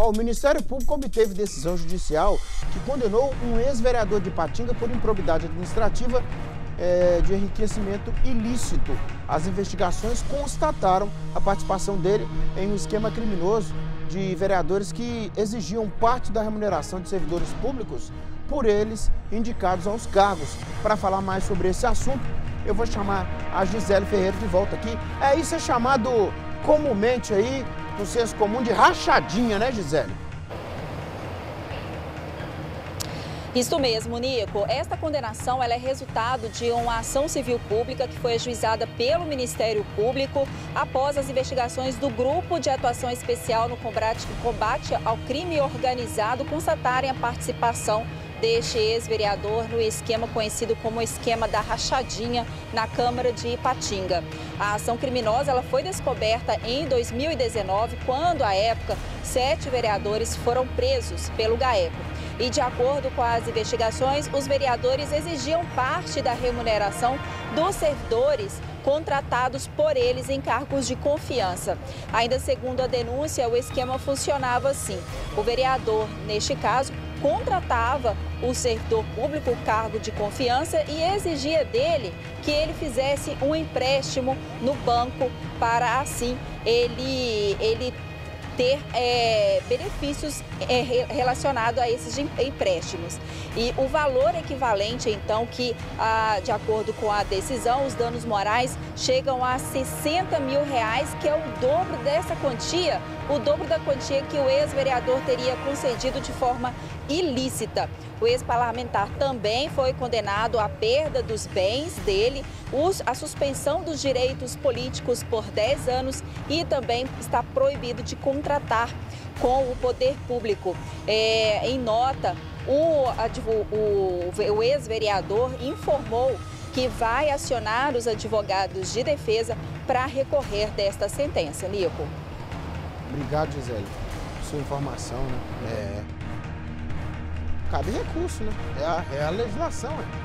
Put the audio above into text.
Ó, o Ministério Público obteve decisão judicial que condenou um ex-vereador de Patinga por improbidade administrativa é, de enriquecimento ilícito. As investigações constataram a participação dele em um esquema criminoso de vereadores que exigiam parte da remuneração de servidores públicos por eles indicados aos cargos. Para falar mais sobre esse assunto, eu vou chamar a Gisele Ferreira de volta aqui. É isso é chamado comumente aí, no senso comum, de rachadinha, né, Gisele? Isso mesmo, Nico. Esta condenação é resultado de uma ação civil pública que foi ajuizada pelo Ministério Público após as investigações do Grupo de Atuação Especial no Combate, combate ao Crime Organizado constatarem a participação deste ex-vereador no esquema conhecido como esquema da rachadinha na Câmara de Ipatinga. A ação criminosa ela foi descoberta em 2019, quando, à época, sete vereadores foram presos pelo GAECO. E, de acordo com as investigações, os vereadores exigiam parte da remuneração dos servidores contratados por eles em cargos de confiança. Ainda segundo a denúncia, o esquema funcionava assim. O vereador, neste caso, contratava o servidor público, cargo de confiança, e exigia dele que ele fizesse um empréstimo no banco para assim ele, ele ter é, benefícios é, relacionados a esses empréstimos. E o valor equivalente, então, que ah, de acordo com a decisão, os danos morais chegam a 60 mil reais, que é o dobro dessa quantia, o dobro da quantia que o ex-vereador teria concedido de forma ilícita. O ex-parlamentar também foi condenado à perda dos bens dele, a suspensão dos direitos políticos por 10 anos e também está proibido de contratar com o poder público. É, em nota, o, o, o ex-vereador informou que vai acionar os advogados de defesa para recorrer desta sentença. Nico. Obrigado, Gisele. Sua informação, né? É... Cabe recurso, né? É a, é a legislação, é.